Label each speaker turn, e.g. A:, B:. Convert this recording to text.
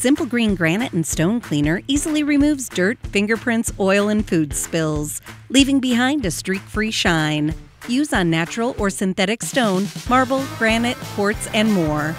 A: Simple Green Granite and Stone Cleaner easily removes dirt, fingerprints, oil, and food spills, leaving behind a streak free shine. Use on natural or synthetic stone, marble, granite, quartz, and more.